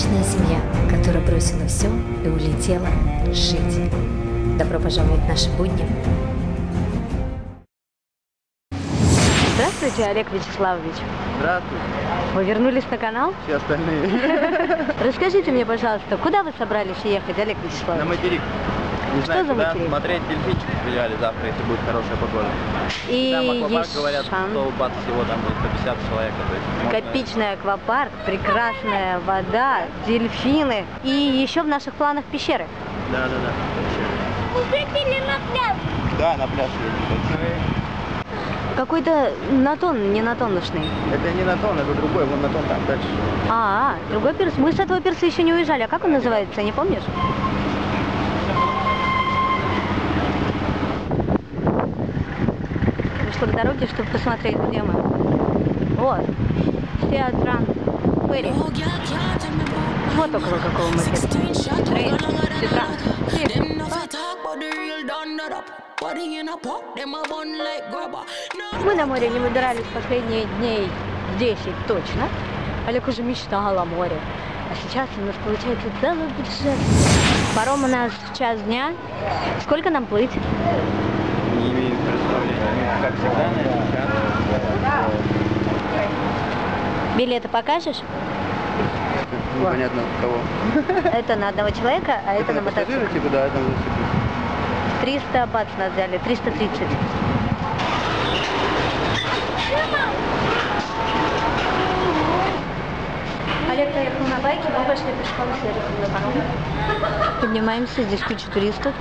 Обычная семья, которая бросила все и улетела жить. Добро пожаловать в наши будни. Здравствуйте, Олег Вячеславович. Здравствуйте. Вы вернулись на канал? Все остальные. Расскажите мне, пожалуйста, куда вы собрались ехать, Олег На Вячеславович? материк. Не знаю, куда смотреть дельфинчиков приезжали завтра, если будет хорошая погода. И Там аквапарк, есть говорят, шанс. 100 бат всего, там будет 150 человек. То есть можно- Копичный аквапарк, прекрасная вода, дельфины. И еще в наших планах пещеры. Да, да, да. Выпили на пляж. Да, на пляж. Какой-то натон, не натонушный. Это не на тон, это другой, вон на тон там дальше. А, другой пирс. Мы с этого пирса еще не уезжали. А как он называется, не помнишь? К дороге, чтобы посмотреть, где мы. Вот. Театран. Ферри. Вот около какого мы. Театран. Мы на море не выбирались последние дней 10 точно. Олег уже мечтал о море. А сейчас у нас получается целый бюджет. Паром у нас в час дня. Сколько нам плыть? Как всегда, наверное, Билеты покажешь? Непонятно кого. Это на одного человека, а это на мотоцикл. типа, да, это на велосипед. 300 бат с нас взяли, 330. Олег поехал на байке, мы пошли пешком с Эриком. Поднимаемся, здесь куча туристов.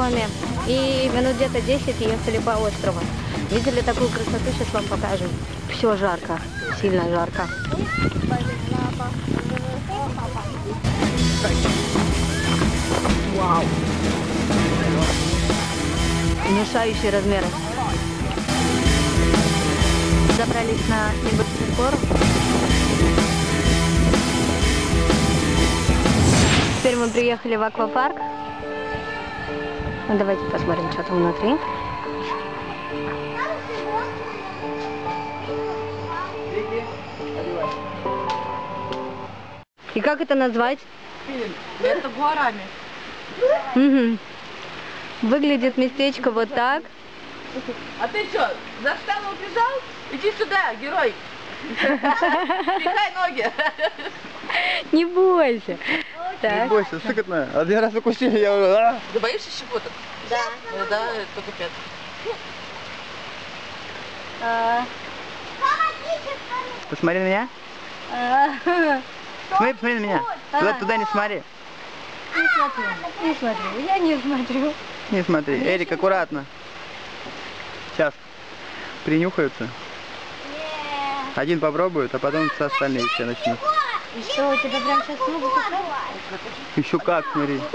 Пароме и минут где-то 10 ехали по острову. Видели такую красоту, сейчас вам покажем. Все жарко, сильно жарко. Вау. Мешающие размеры. Забрались на небольшой гору. Теперь мы приехали в аквапарк. Ну, давайте посмотрим, что там внутри. И как это назвать? Это гуарами. Мгм. Выглядит местечко вот так. А ты что, за штангу убежал? Иди сюда, герой. Пихай ноги. Не бойся. Не Так. бойся, сыкотно. Один раз укусили, я уже... а! Ты боишься щекоток? Да. Да, это капец. А, Посмотри на меня. а, Смотри, посмотри на меня. Туда, туда не смотри. Не смотрю, не смотрю, я не смотрю. Не смотри. Эрик, аккуратно. Сейчас принюхаются. Один попробует, а потом все остальные все начнут. И что, у тебя прям сейчас кусают? Еще как, смотри.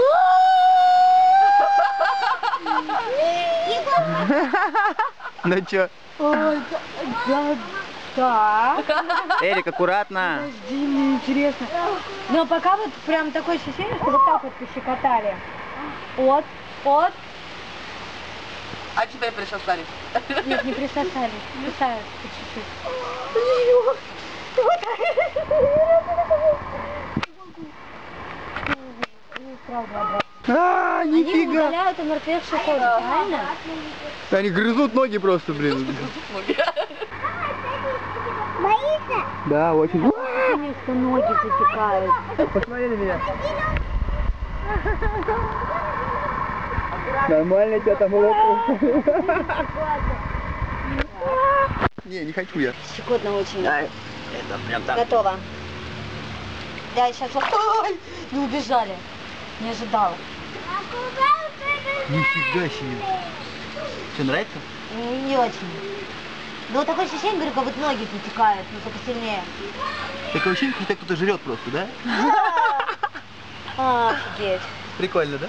Ну чё? Ой, да, да. Эрик, аккуратно. Подожди, мне интересно. Но пока вот прям такое ощущение, что вот так вот пощекотали. Вот, вот. А теперь присосали. Нет, не присосали. Кусают по чуть-чуть. А, Они нифига. удаляют умертвевшую кожу, правильно? Они грызут ноги просто, блин. Да, очень. Мне что ноги затекают. Посмотри на меня. Нормально тебя там. Не, не хочу я. Щекотно очень. Это прям так. Готово. Да, сейчас... Ой, не убежали. Не ожидала. Нифига себе. Что, нравится? Не очень. Да вот такое ощущение, говорю, как вот ноги потекают, но только сильнее. Такое ощущение, что тебя кто-то жрет просто, да? Офигеть. Прикольно, да?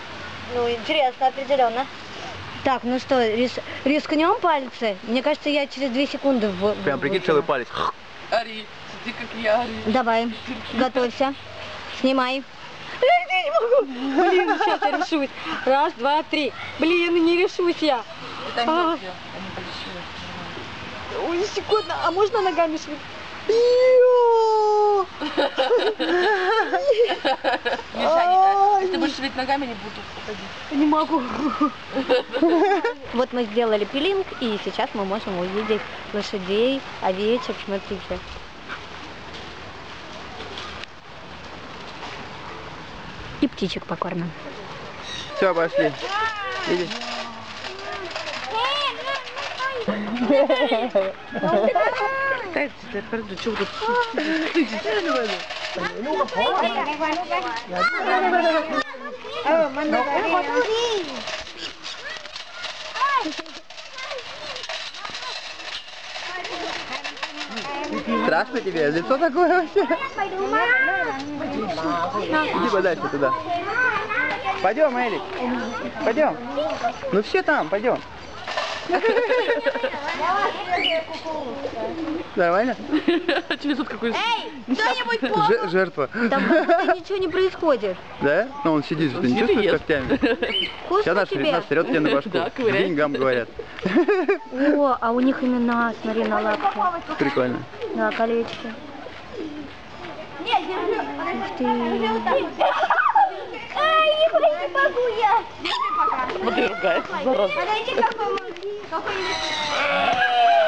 Ну, интересно, определенно. Так, ну что, рис... рискнем пальцы? Мне кажется, я через две секунды в... Прям прикинь, целый палец. Ори, смотри, как я ори. Давай, готовься. Снимай. Я не могу. Блин, сейчас я решусь. Раз, два, три. Блин, не решусь я. Это А. Ой, секунду, а можно ногами швырнуть? Ё! Миша, не- если ты будешь шевелить ногами, не буду уходить. Не могу. Вот мы сделали пилинг, и сейчас мы можем увидеть лошадей, овечек, смотрите. И птичек покормим. Все, пошли. Иди. Так, теперь, что Страшно тебе? Лицо такое вообще? Иди подальше туда. Пойдем, Элик. Пойдем. Ну все там, пойдем. Нормально? Тебе тут какой-то... Ж- жертва. Там как будто ничего не происходит. Да? Ну он сидит, Он ты не чувствуешь когтями? Вкусно Сейчас нас, тебе? нас трет тебе на башку. Да. Деньгам говорят. О, а у них имена, смотри, на лапке. Прикольно. Да, колечки. Ух ты. Ай, не могу я. Смотри, ругается, зараза. Подойди, как помоги. Какой-нибудь.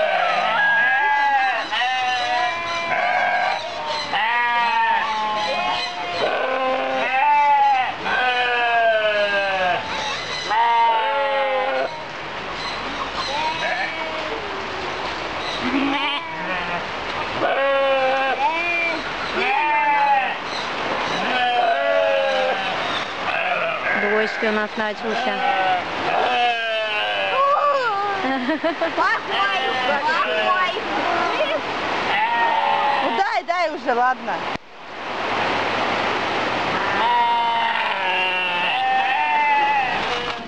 Начался. Ну дай, дай уже, ладно.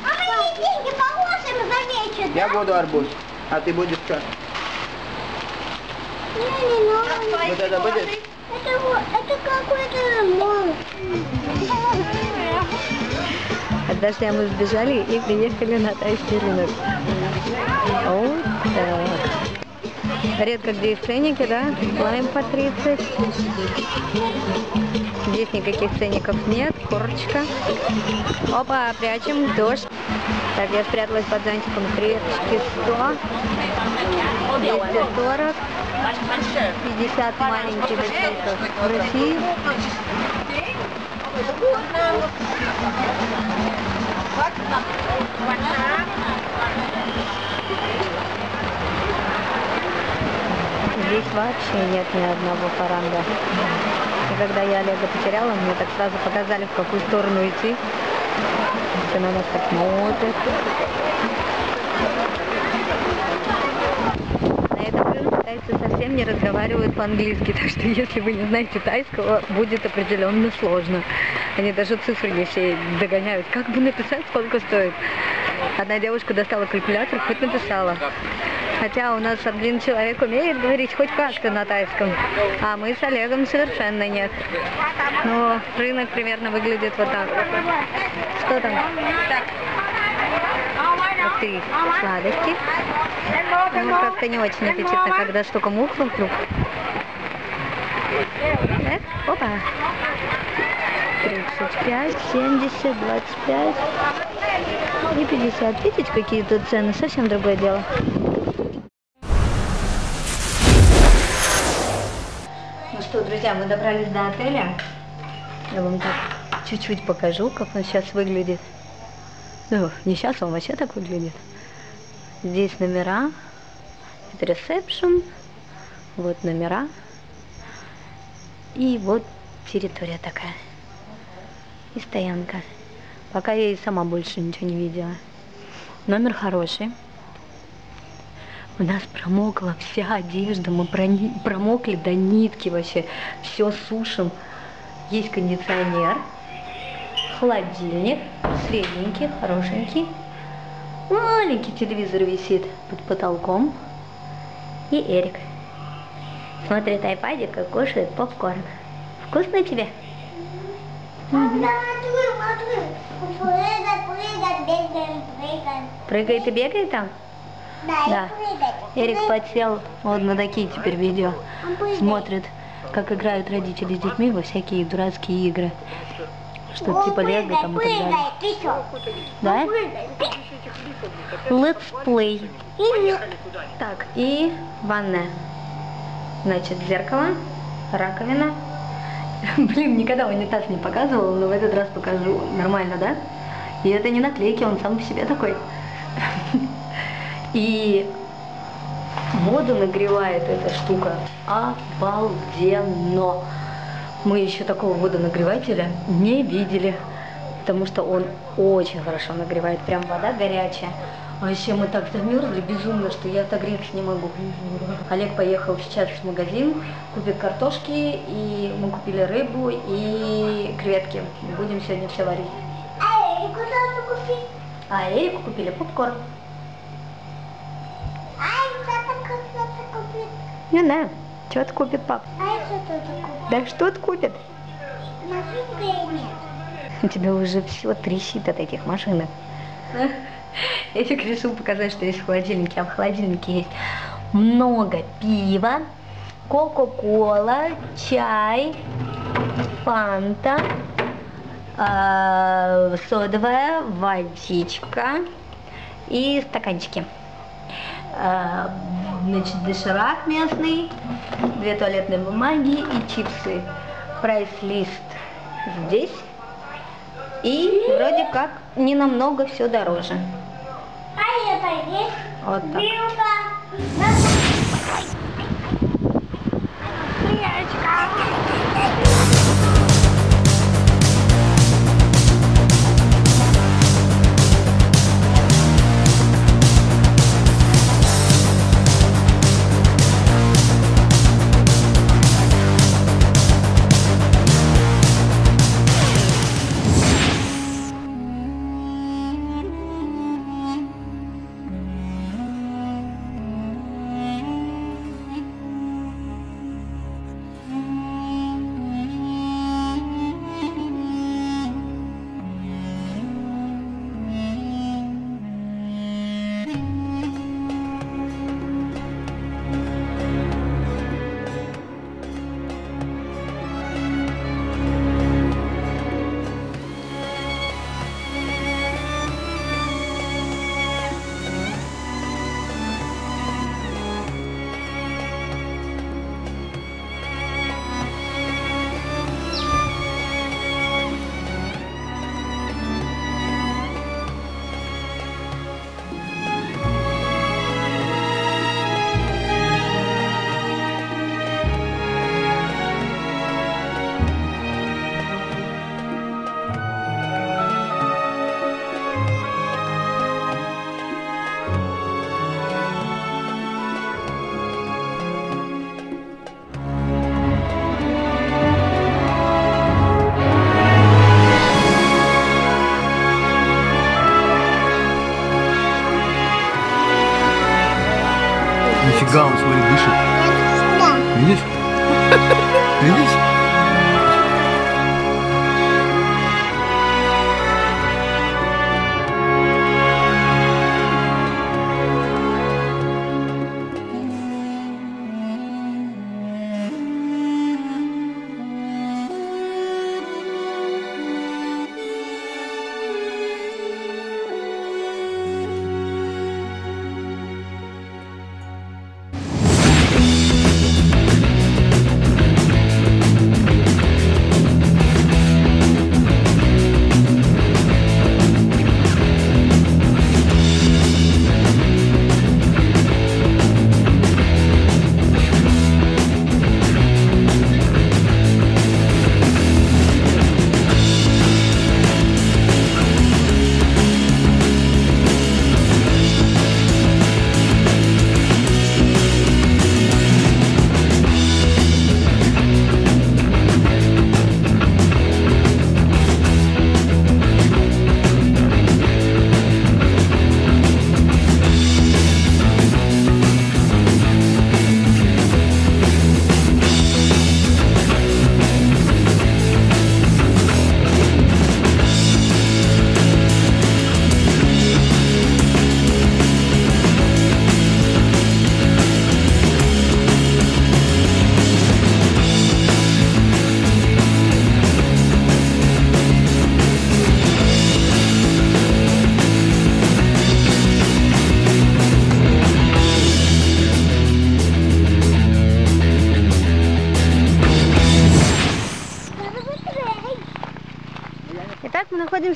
А мы ей деньги положим за вечер. Я буду арбуз, а ты будешь что? Не, не надо. Вот это будешь? Это вот, это какой-то ремонт. От дождя мы сбежали и приехали на тайский рынок. Вот так. Редко где есть ценники, да? Лайм по 30. Здесь никаких ценников нет. Курочка. Опа, прячем. Дождь. Так, я спряталась под зонтиком. Креветочки 100. 240. 50 маленьких цветов. В России. Здесь вообще нет ни одного фаранга. И когда я Олега потеряла, мне так сразу показали, в какую сторону идти. Все на нас так смотрят. На этом тайцы совсем не разговаривают по-английски, так что если вы не знаете тайского, будет определенно сложно. Они даже цифры не все догоняют. Как бы написать, сколько стоит? Одна девушка достала калькулятор, хоть написала. Хотя у нас один человек умеет говорить хоть как-то на тайском, а мы с Олегом совершенно нет. Но рынок примерно выглядит вот так. Что там? Ух ты, сладости. Ну, как-то не очень аппетитно, когда столько мух вокруг. Эх, опа. 35, 70, 25 и 50. Видите, какие тут цены? Совсем другое дело. Ну что, друзья, мы добрались до отеля. Я вам так чуть-чуть покажу, как он сейчас выглядит. Ну, не сейчас, он вообще так выглядит. Здесь номера. Это ресепшн. Вот номера. И вот территория такая. И стоянка. Пока я и сама больше ничего не видела. Номер хороший. У нас промокла вся одежда, мы промокли до нитки вообще, все сушим. Есть кондиционер, холодильник, средненький, хорошенький. Маленький телевизор висит под потолком. И Эрик смотрит айпадик и кушает попкорн. Вкусно тебе? Прыгает и бегает там? Да, Да. Эрик подсел вот на такие теперь видео. Смотрит, как играют родители с детьми во всякие дурацкие игры. Что Он типа лего там и так далее. Да? Let's play. Так, и ванная. Значит, зеркало, раковина. Блин, никогда унитаз не показывала, но в этот раз покажу. Нормально, да? И это не наклейки, он сам по себе такой. И воду нагревает эта штука. Обалденно. Мы еще такого водонагревателя не видели, потому что он очень хорошо нагревает. Прям вода горячая. А еще мы так замерзли безумно, что я отогреться не могу. Олег поехал сейчас в магазин, купит картошки, и мы купили рыбу и креветки. Будем сегодня все варить. Эй, куда ты купил? А Эрику купили попкорн. Ай, кто-то кто-то купил. Не знаю, что-то купит пап. Ай, что-то купил. Да что-то купит. Машинка нет. У тебя уже все трещит от этих машинок. Эфик решил показать, что есть в холодильнике, а в холодильнике есть много пива, кока-кола, чай, фанта, э, содовая, водичка и стаканчики. Э, Значит, доширак местный, две туалетные бумаги и чипсы. Прайс-лист здесь. И вроде как не намного все дороже. Ай, это есть. Вот так.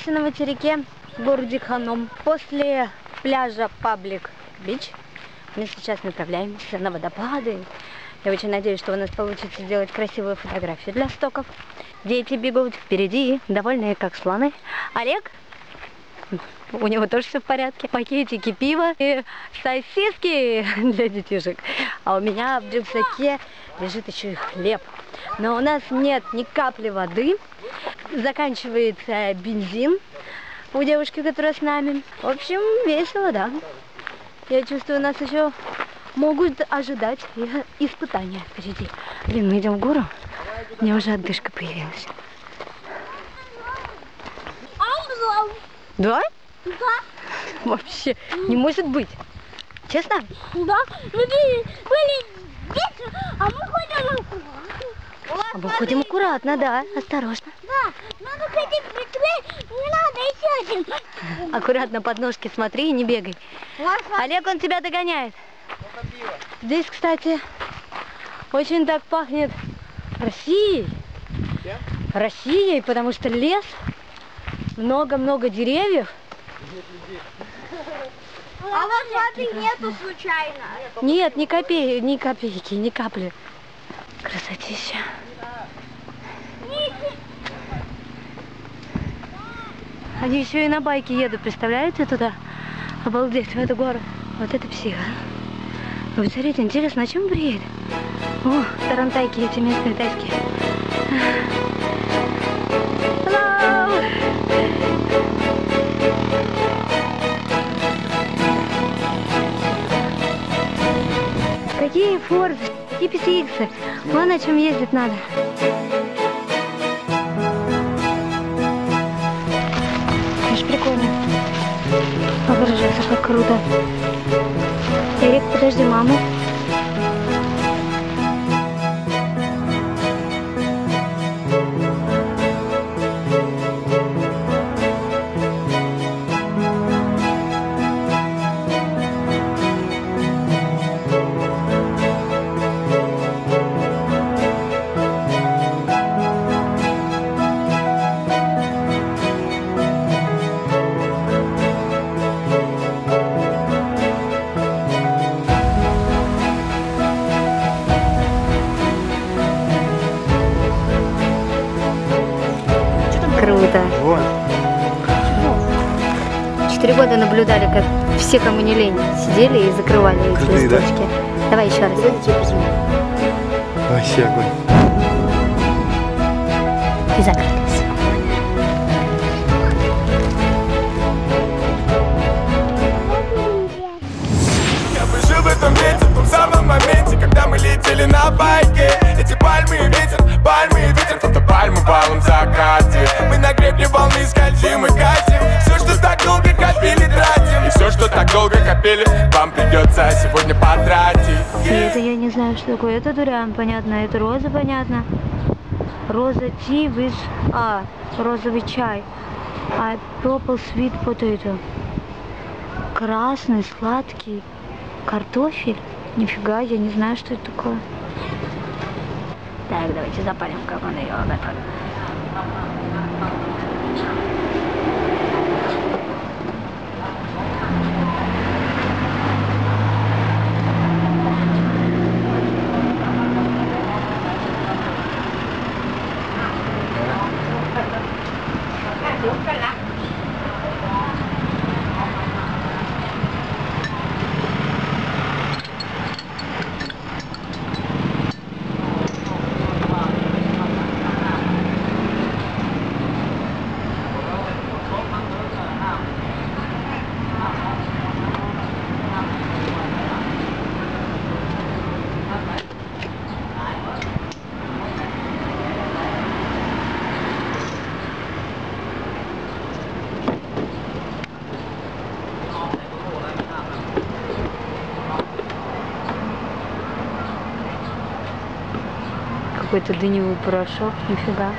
Находимся на материке в городе Ханом. После пляжа Паблик Бич мы сейчас направляемся на водопады. Я очень надеюсь, что у нас получится сделать красивую фотографию для стоков. Дети бегут впереди, довольные как слоны. Олег, у него тоже все в порядке. Пакетики пива и сосиски для детишек. А у меня в рюкзаке лежит еще и хлеб. Но у нас нет ни капли воды. Заканчивается бензин у девушки, которая с нами. В общем, весело, да. Я чувствую, нас еще могут ожидать испытания впереди. Блин, мы идем в гору. У меня уже отдышка появилась. Да? Да, Вообще, не может быть. Честно? да. Люди были дети, а мы ходим аккуратно. А мы ходим аккуратно, да, осторожно. Да, надо ходить быстрее, не надо еще один. Аккуратно под ножки смотри и не бегай. Олег, он тебя догоняет. Здесь, кстати, очень так пахнет Россией. Россией, потому что лес, много-много деревьев. А вот воды нету случайно. Нет, ни копейки, ни копейки, ни капли. Красотища. Они еще и на байке едут, представляете, туда? Обалдеть, в эту гору. Вот это психа. Вы посмотрите, интересно, о чем бреет? О, тарантайки эти местные тайские. Hello! Какие Форд, какие PCX? Вон на чем ездить надо. Конечно, прикольно. Оборжаться, как круто. Эрик, подожди маму. Все, кому не лень, сидели и закрывали эти Крутые, да? листочки. Давай еще раз. Вообще огонь. И закрылись. Я бы жил в этом месте, в том самом моменте, когда мы летели на байке Эти пальмы и ветер, пальмы и ветер, фотопальмы в алом закате Мы на гребне волны скользим и катим Все, что так долго копили, тратим И все, что так долго копили, вам придется сегодня потратить И это я не знаю, что такое. Это дуриан, понятно. Это роза, понятно. Роза ти with... А, розовый чай. А purple sweet potato. Красный, сладкий. Картофель. Нифига, я не знаю, что это такое. Так, давайте запалим, как он ее готовит. Какой-то дыневый порошок, нифига.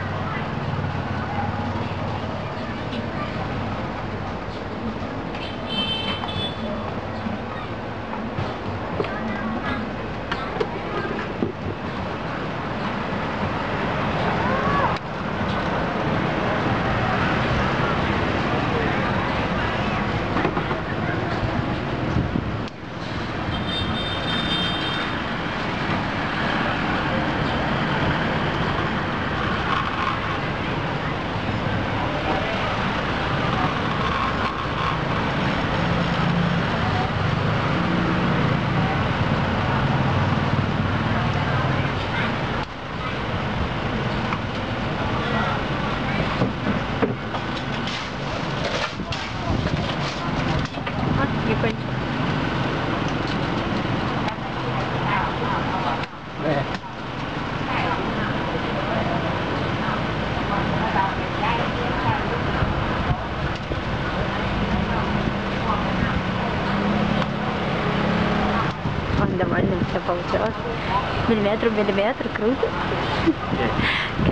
очень довольна, все получилось. Миллиметр, миллиметр, круто.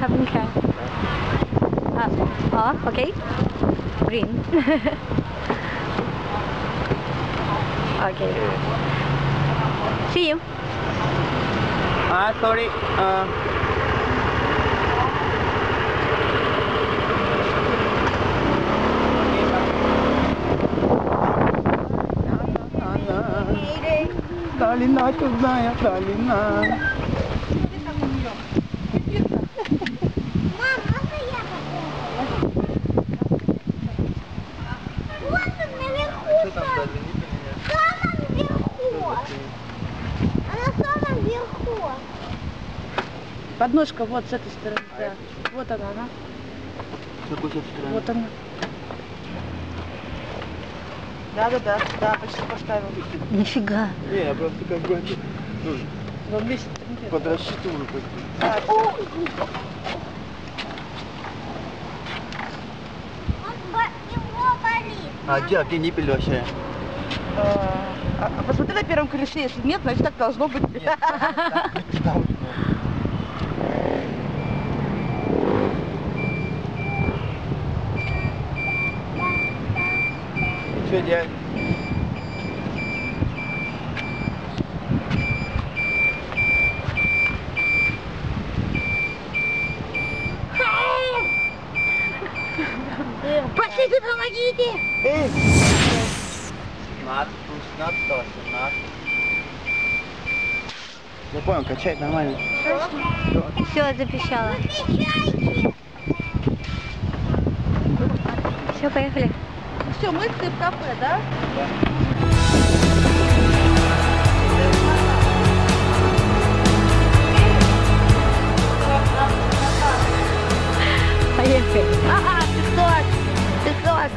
Капненько. А, а, окей. Green. Окей. See you. А, sorry. а, Сталина, чудная Сталина. Мам, можно я попробую? Вот он наверху. Что там там. дали? Не понимаю. В самом верху. А на самом верху. Подножка вот с этой стороны, да. Вот она, она. С какой стороны? Вот она. Да, да, да, да, почти поставил. Нифига. Не, я просто как бы ну, Вот вместе. под расчетуру как бы. А где, а где ниппель вообще? А, а посмотри на первом колесе, если нет, значит так должно быть. Что делать? Пошлите, помогите. Эй! 17, 16, 17. Я понял, качать нормально. Все, запищала. Отвечайте. Все, поехали. Все, мы в кафе, да? Поехали. Ага, песок, песок.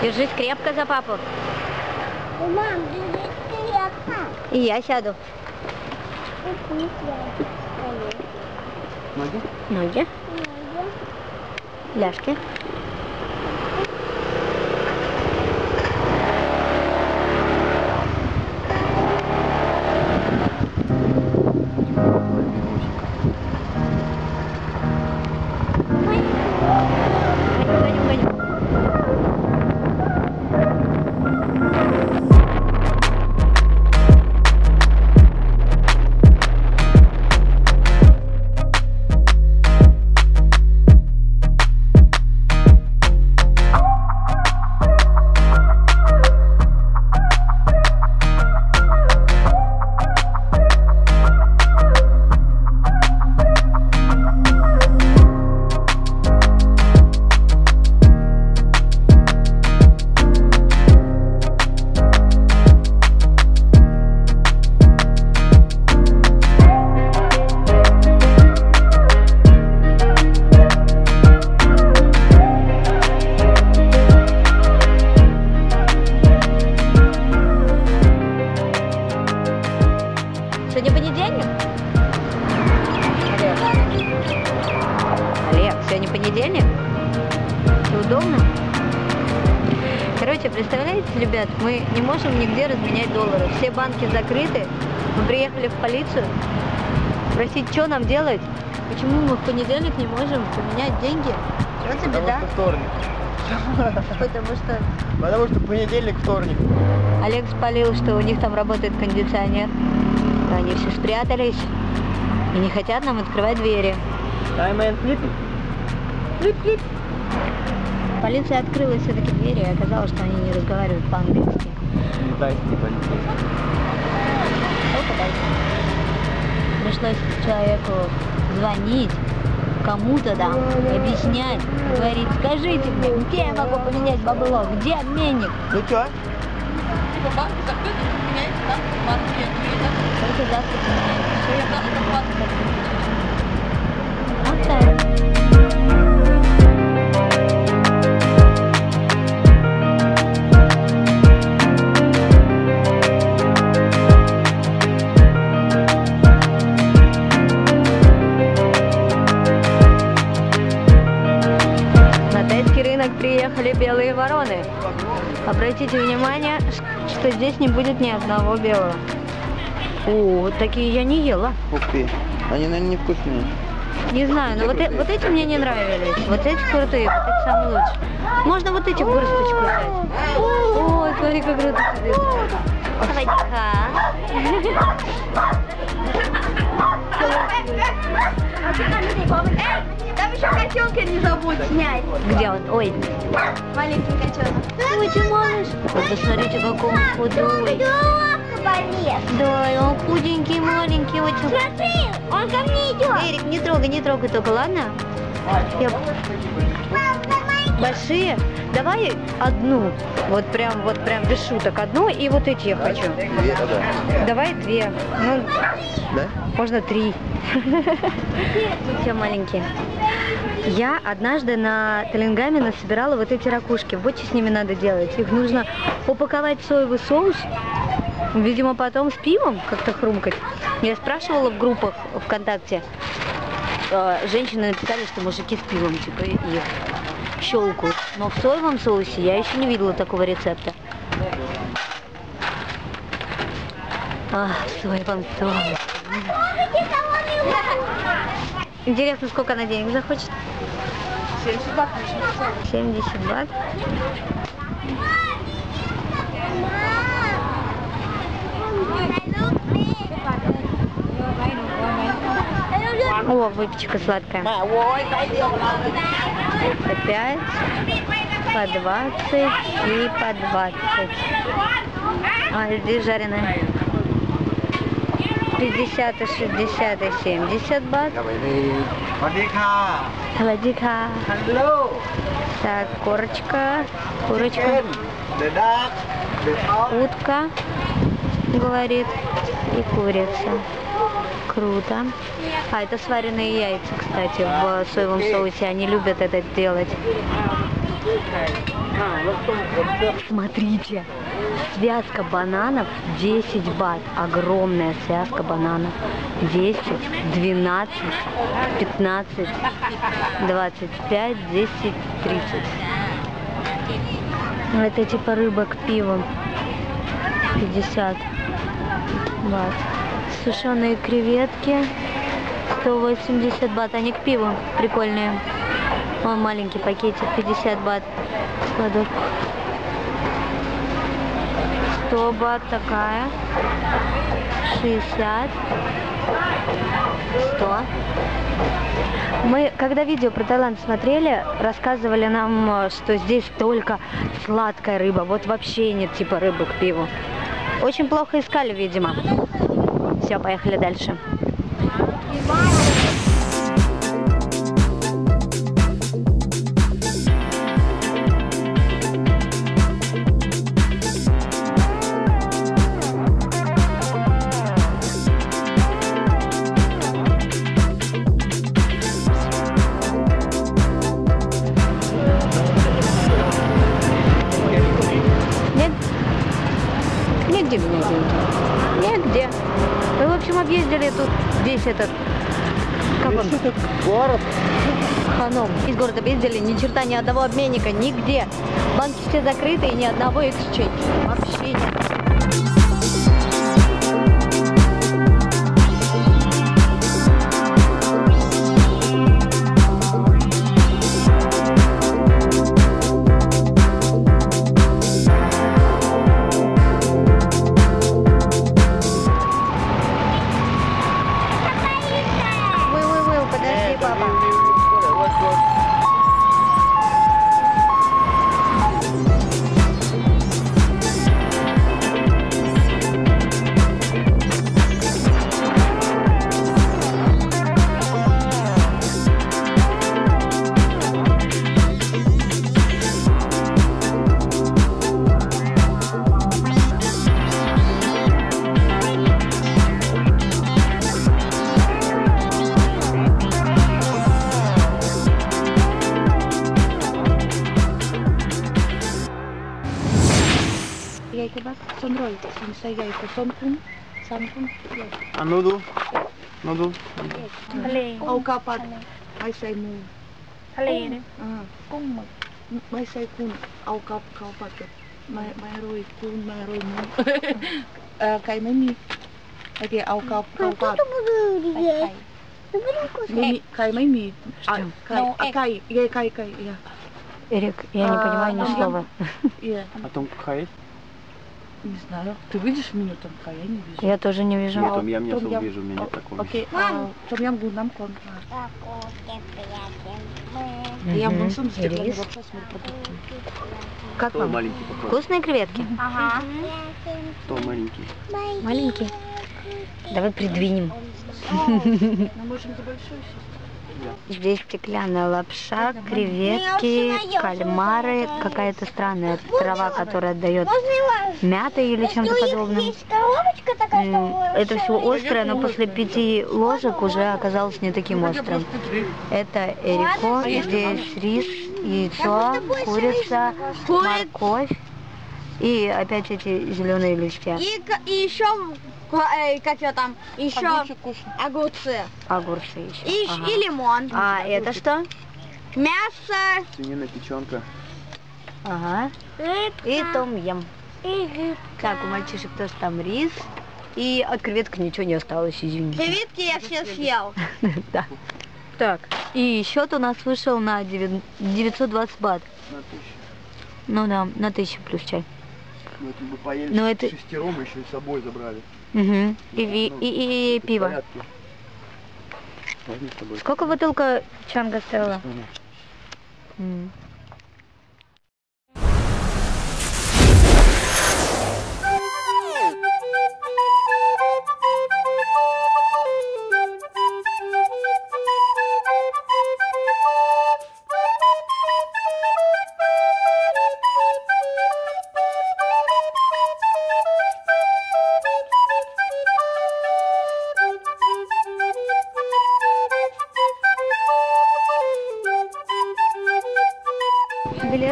Держись крепко за папу. Мам, держи крепко. И я сяду. Ноги? Ноги, ляжки. Пойдем, представляете, ребят, мы не можем нигде разменять доллары. Все банки закрыты. Мы приехали в полицию спросить, что нам делать. Почему мы в понедельник не можем поменять деньги? Вот тебе, Потому да? что вторник. Потому что Потому что понедельник, вторник. Олег спалил, что у них там работает кондиционер. И они все спрятались и не хотят нам открывать двери. Таймен флиппи. Полиция открыла все-таки двери, и оказалось, что они не разговаривают по-английски. Китайский полицейский. Пришлось человеку звонить кому-то там, объяснять, говорить, скажите мне, где я могу поменять бабло, где обменник? Ну чё? Типа банки закрыты, меняйте там банки открыты. Только завтра поменяйте. Что я завтра в банк Вот так. Приехали белые вороны. Обратите внимание, что здесь не будет ни одного белого. О, вот такие я не ела. Ух ты. Они, наверное, невкусные. Не знаю, но вот, э- вот эти мне не нравились. Вот эти крутые, вот эти самые лучшие. Можно вот эти горсточку взять. Ой, смотри, как круто сидит. Там еще котенка не забудь снять. Где он? Ой, Маленький котенок. ой, ты малыш. Ой, посмотрите, какой он худой. Да, и он худенький, маленький, очень. Смотри, он ко мне идет. Эрик, не трогай, не трогай только, ладно? Я- Большие? Давай одну. Вот прям, вот прям без шуток одну, и вот эти я хочу. Две, да. Давай две. Ну, Да? можно три. Все маленькие. Я однажды на Теленгаме насобирала вот эти ракушки. Вот что с ними надо делать. Их нужно упаковать в соевый соус, видимо, потом с пивом как-то хрумкать. Я спрашивала в группах ВКонтакте, э, женщины написали, что мужики с пивом, типа, их щелкают. Но в соевом соусе я еще не видела такого рецепта. А, в соевом соусе. Интересно, сколько она денег захочет? 70 бат. 70 бат. О, выпечка сладкая. По 5, по 20 и по 20. А здесь жареная. 50 и 60 и 70 бат. Холодика. Так, корочка, курочка, утка, говорит, и курица. Круто. А, это сваренные яйца, кстати, в соевом соусе. Они любят это делать. Смотрите, связка бананов 10 бат. Огромная связка бананов. 10, 12, 15, 25, 10, 30. Ну, Это типа рыба к пиву. 50 бат. Сушеные креветки. 180 бат. Они к пиву прикольные. Вон маленький пакетик. 50 бат. Складов. 100 бат такая. 60. 100. Мы, когда видео про Таиланд смотрели, рассказывали нам, что здесь только сладкая рыба. Вот вообще нет типа рыбы к пиву. Очень плохо искали, видимо. Все, поехали дальше. Нет? Объездили, ни черта, ни одного обменника, нигде. Банки все закрыты и ни одного эксчейнджа. Вообще sajajko sompun, sampun, yes. Anudu? Anudu? Halen. Au kapat. Ai sai mu. Halen. Kung mag. sair sai ao Au kap kapat. Mai mai roi kun, mai roi mu. Kai mai mi. Ai ke au kap kapat. Ai kai. ใครไม่มีใครใครใครใครใครเอริกยังไม่รู้ว่านี่สโลว์เออต้องใคร не знаю ты видишь меню там кай я не вижу Я тоже не вижу. Нет, том ям не особо ям. вижу, у меня нет такого. окей а, том ям был нам кон я Мгм. большом стекле Рис. вообще с морепродуктами Как вам? маленький попробуй? Вкусные креветки? Ага. Кто маленький? Маленькие. Давай придвинем. мы можем за большой сесть Здесь стеклянная лапша, креветки, кальмары, какая-то странная трава, которая дает мятой или чем-то подобным. Это все острое, но после пяти ложек уже оказалось не таким острым. Это эрико, здесь рис, яйцо, курица, морковь и опять эти зеленые листья, и еще, э, как я там, еще огурцы. огурцы еще. И, Ага. и лимон. А это что? Мясо. Свинина, печенка. Ага. И том ям. Так, у мальчишек тоже там рис. И от креветок ничего не осталось, извините. Креветки я все съел. Да. Так, и счет у нас вышел на девя- 920 бат. На тысячу. Ну да, на 1000 плюс чай. Ну, это бы поели Но это- шестером, еще и с собой забрали. Угу. И, ви- и, и в пиво. Сколько бутылка чанга стоила?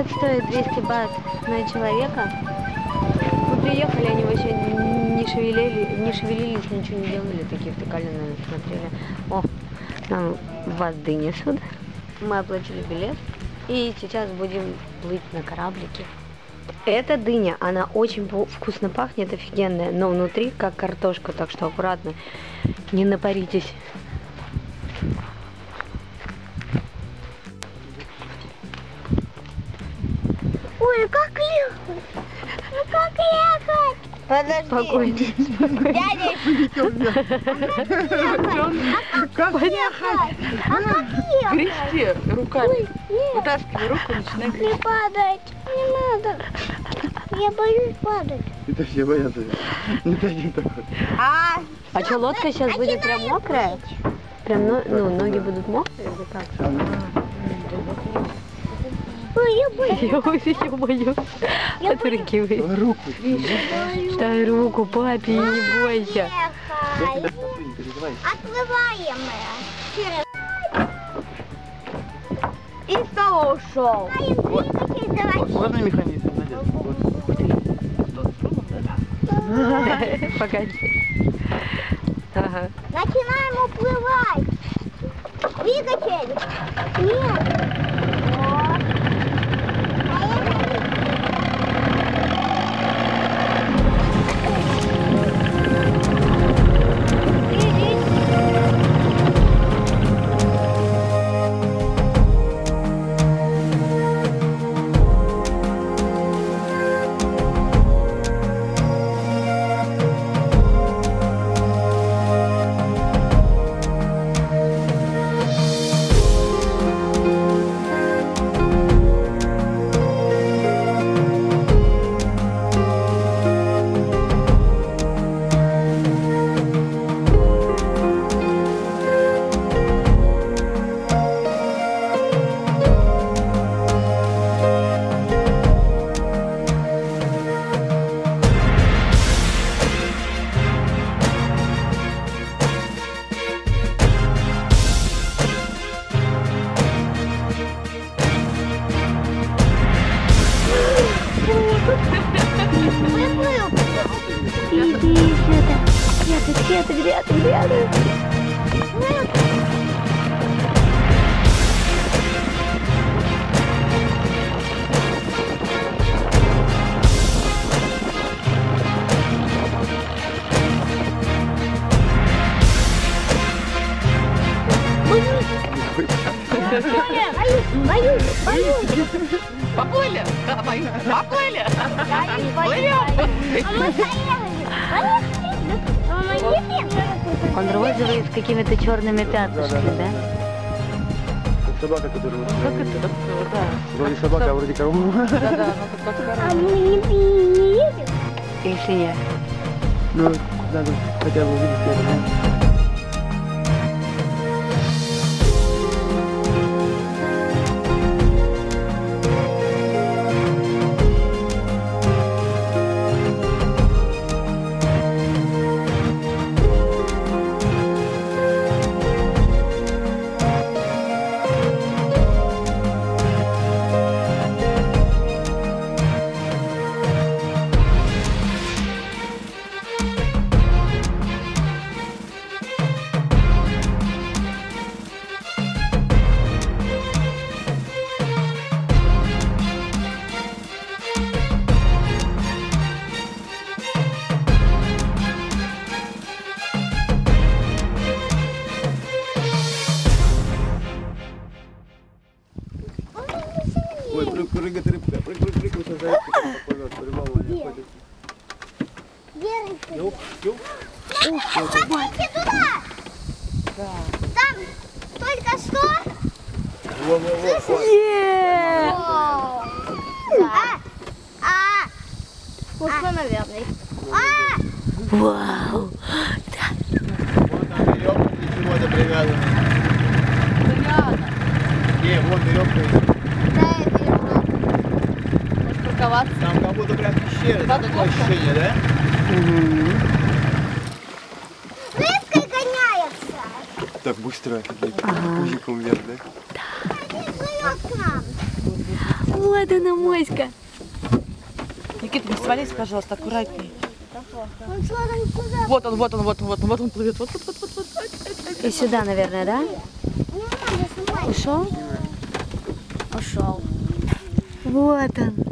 Билет стоит 200 бат на человека. Мы приехали, они вообще не шевелили, не шевелились, ничего не делали, такие втыкали на смотрели. О, нам воды несут. Мы оплатили билет и сейчас будем плыть на кораблике. Эта дыня, она очень вкусно пахнет, офигенная, но внутри как картошка, так что аккуратно, не напаритесь. Подожди. Спокойно, спокойно. Дядя, как Ехать. А ехать? грести руками вытаскивай руку начинай Не падать. Не надо. Я боюсь падать. Это все боятся. Не дадим такой. а, А что, лодка сейчас будет прям мокрая? Прям, ну, ну, ноги будут мокрые или как? Я боюсь. Я очень боюсь. Отрыгивай. Руку. Дай руку папе, не бойся. Отплываем мы. и снова ушел. Ставим двигатель, давай. Можно механизм? Вот. Погоди. Ага. Начинаем уплывать. Двигатель. Нет. С какими-то черными пятнышками, да? Собака, которая... Как это? Да. Вроде собака, а вроде корова. Да-да, ну тут подскажу. А мы не едем? Или свинья? Ну, надо хотя бы увидеть это, да? Да, такое ощущение, да? Рыбкой гоняется. Так быстро, пузиком вверх, да? Нам. Вот она, моська. Никита, не свались, пожалуйста, аккуратней. Вот он, вот он, вот он, вот он, вот он плывет. Вот, вот, вот, вот, вот. И сюда, наверное, да? Ушел? Ушел. Вот он.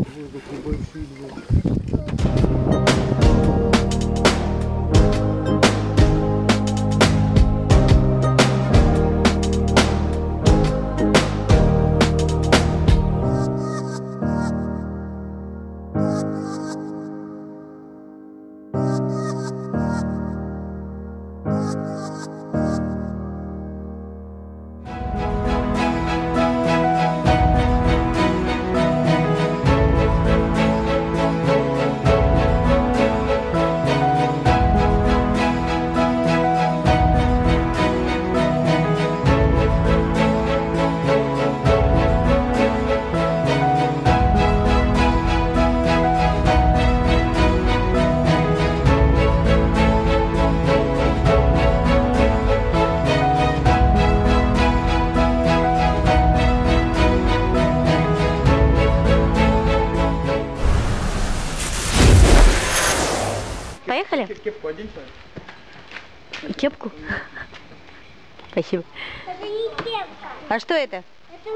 Это? Это,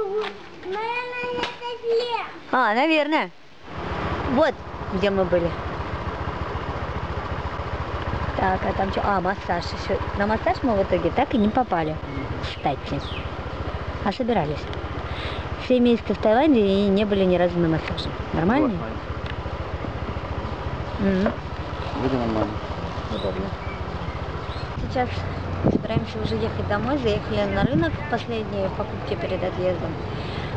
наверное, это. А, наверное. Вот, где мы были. Так, а там что? А, массаж еще. На массаж мы в итоге так и не попали. Кстати. А собирались. Все месяцы в Таиланде и не были ни разу на массаже. Нормально? Мгм. Вроде нормально. Удобно. Сейчас собираемся уже ехать домой. Заехали на рынок последние покупки перед отъездом.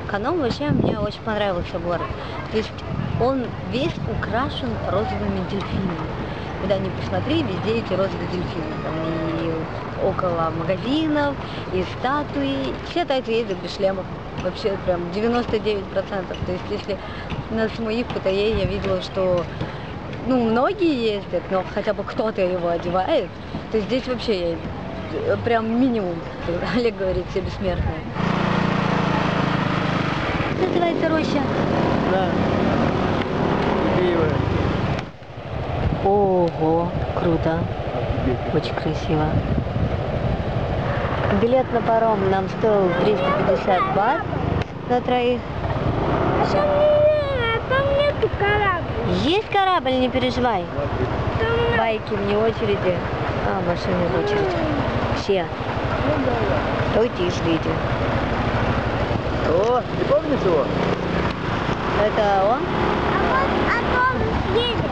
Канон вообще мне очень понравился город. То есть он весь украшен розовыми дельфинами. Куда ни посмотри, везде эти розовые дельфины. Там и около магазинов, и статуи. Все тайцы ездят без шлемов. Вообще прям 99%. То есть если на Самуи в Паттайе я видела, что ну, многие ездят, но хотя бы кто-то его одевает, то здесь вообще я- прям минимум, Олег говорит, все бессмертные. Называется роща. Да. Красивая. Ого, круто, очень красиво. Билет на паром нам стоил 350 бат за троих. Что мне, там нету корабля. Есть корабль, не переживай. Байки вне очереди, а машины в очереди. Все. Стойте и ждите. О, ты помнишь его? Это он? А вот автобус едет.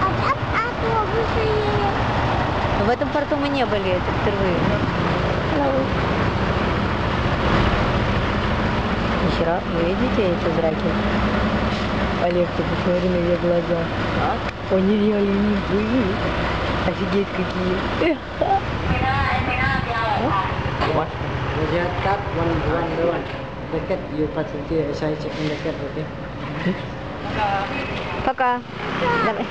А там автобусы едет. В этом порту мы не были, это впервые. Нихера, вы видите эти зраки? Олег, ты посмотри на ее глаза. А? Они реально не были. Офигеть какие. Lihat kat one one one. Dekat you passenger saya cek dekat okey. Пока. Давай.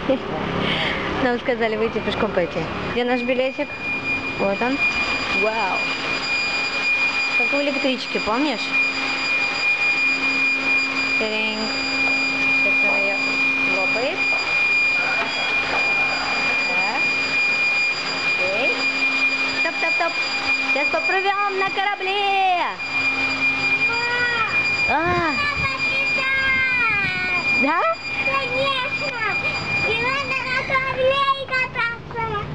Нам сказали выйти пешком пойти. Где наш билетик? Вот он. Вау. Как в электричке, помнишь? Тринг. Сейчас она ее лопает. Так. Окей. Топ-топ-топ. Сейчас поплывем на корабле. А, да? Конечно. И надо на корабле кататься.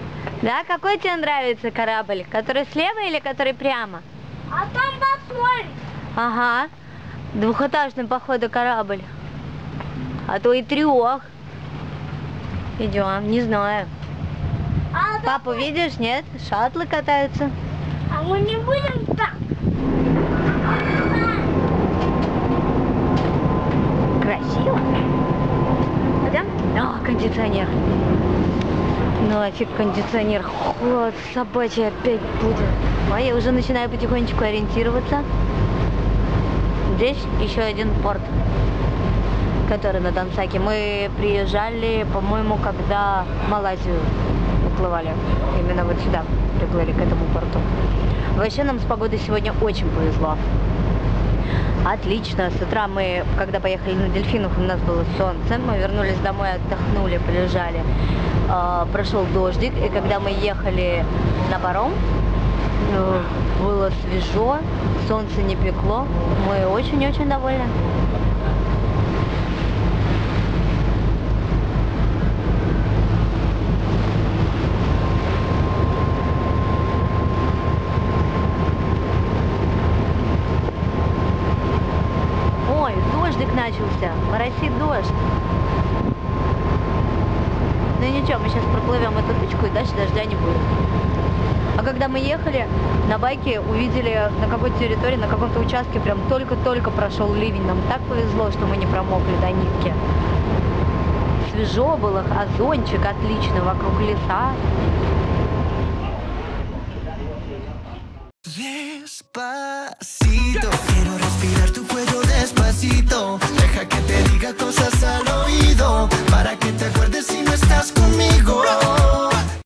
Да, какой тебе нравится корабль? Который слева или который прямо? А там посмотри. Ага. Двухэтажный, походу, корабль. А то и трех. Идем, не знаю. А, Папу видишь, нет? Шаттлы катаются. А мы не будем так. Красиво. Пойдем? О, кондиционер. Ну, нафиг кондиционер. Холод собачий опять будет. А я уже начинаю потихонечку ориентироваться. Здесь еще один порт, который на Дансаке. Мы приезжали, по-моему, когда Малайзию уплывали. Именно вот сюда приплыли, к этому порту. Вообще нам с погодой сегодня очень повезло. Отлично. С утра мы, когда поехали на дельфинах, у нас было солнце. Мы вернулись домой, отдохнули, полежали. А, прошел дождик, и когда мы ехали на паром, э, было свежо, солнце не пекло. Мы очень-очень довольны. Ой, дождик начался, моросит дождь. Ну ничего, мы сейчас проплывем эту точку и дальше дождя не будет. А когда мы ехали, на байке увидели на какой-то территории, на каком-то участке прям только-только прошел ливень. Нам так повезло, что мы не промокли до нитки. Свежо было, озончик отлично, вокруг леса.